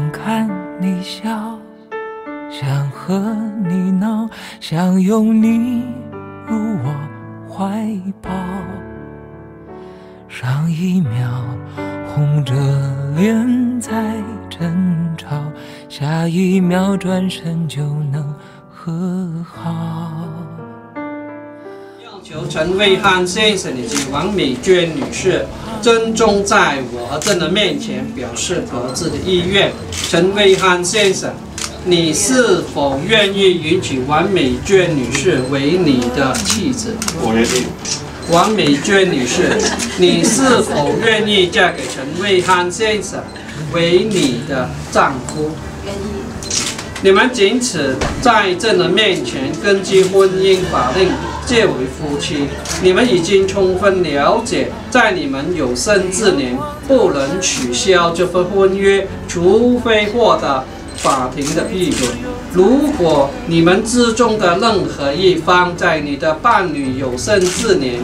想看你笑想和你闹想拥你入我怀抱。上一秒红着脸在争吵下一秒转身就能和好。陈卫汉先生以及王美娟女士郑重在我和朕的面前表示各自的意愿。陈卫汉先生，你是否愿意允许王美娟女士为你的妻子？我愿意。王美娟女士，你是否愿意嫁给陈卫汉先生为你的丈夫？愿意。你们仅此在朕的面前根据婚姻法令结为夫妻。你们已经充分了解，在你们有生之年不能取消这份婚约，除非获得法庭的批准。如果你们之中的任何一方在你的伴侣有生之年，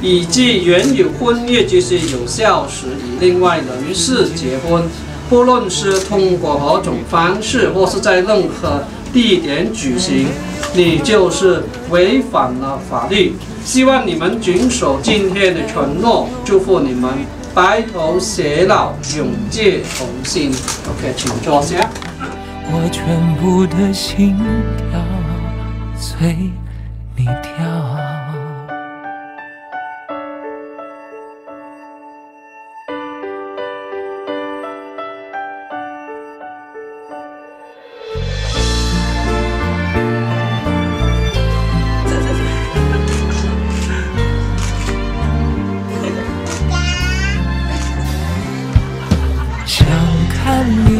以及原有婚约即是有效时，与另外人士结婚，不论是通过何种方式，或是在任何地点举行，你就是违反了法律。希望你们遵守今天的承诺，祝福你们白头偕老，永结同心。OK，请坐下。我全部的心跳随你跳。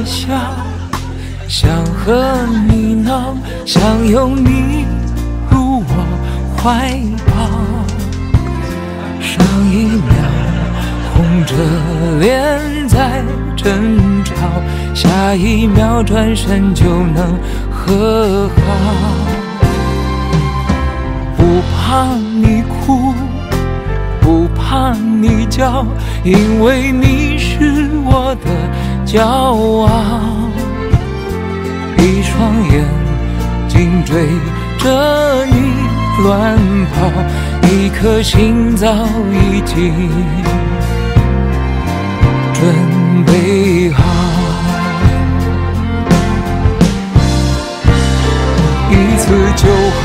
笑，想和你闹，想拥你入我怀抱。上一秒红着脸在争吵，下一秒转身就能和好。不怕你哭。不怕你叫，因为你是我的骄傲。一双眼睛追着你乱跑，一颗心早已经准备好。一次就好，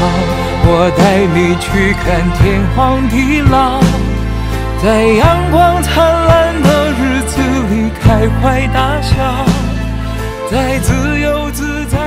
我带你去看天荒地老。在阳光灿烂开怀大笑，在自由自在。